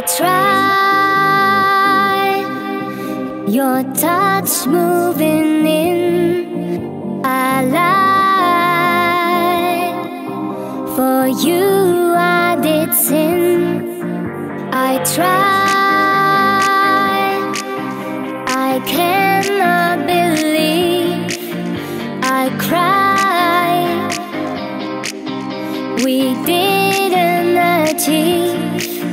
I try your touch moving in. I lie for you. I did sin. I try. I cannot believe. I cry. We didn't achieve.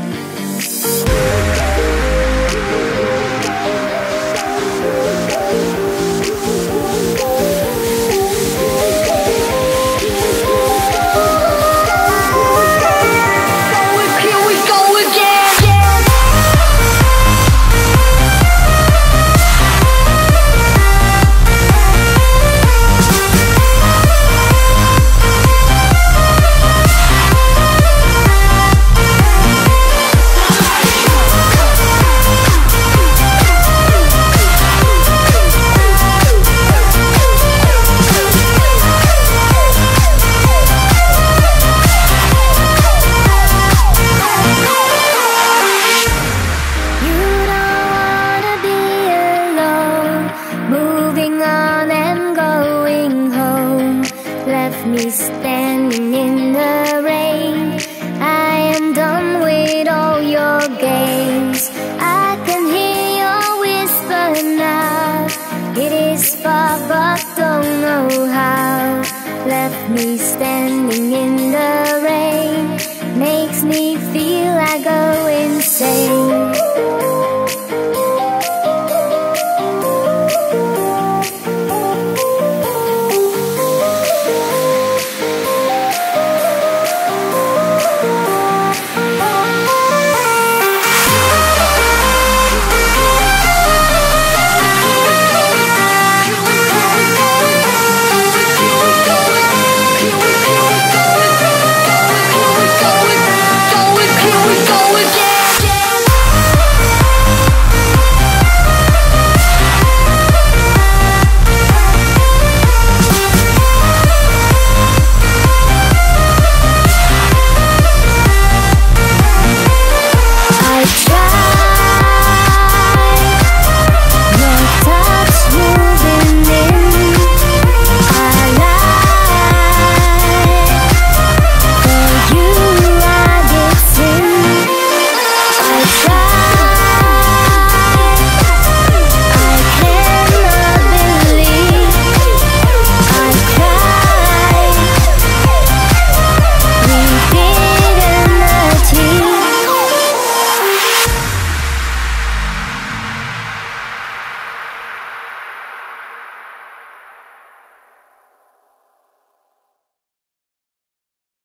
Me standing in the rain. I am done with all your games. I can hear your whisper now. It is far, but don't know how. Left me standing in the rain. Makes me feel I go insane.